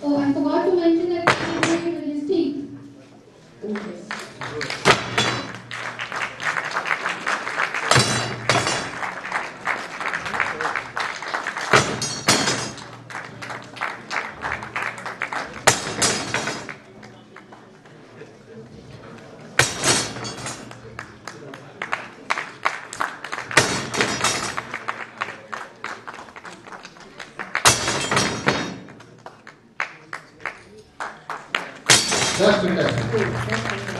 Oh, I forgot to mention that teeth. Self-reflection.